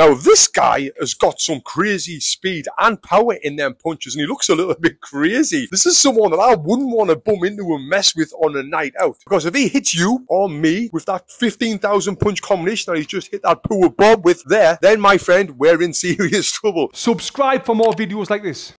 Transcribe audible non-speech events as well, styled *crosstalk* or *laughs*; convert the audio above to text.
Now, this guy has got some crazy speed and power in them punches, and he looks a little *laughs* bit crazy. This is someone that I wouldn't want to bum into and mess with on a night out. Because if he hits you or me with that 15,000 punch combination that he's just hit that poor Bob with there, then my friend, we're in serious *laughs* trouble. Subscribe for more videos like this.